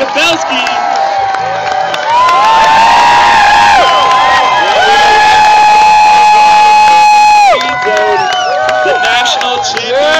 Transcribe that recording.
Kapelski. National champion.